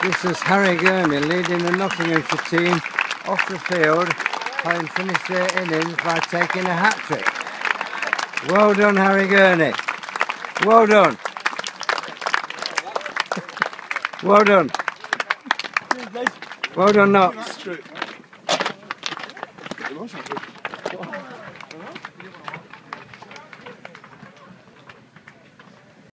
This is Harry Gurney leading the Nottinghamshire team off the field, having finished their innings by taking a hat trick. Well done, Harry Gurney. Well done. well done. Well done, Notts.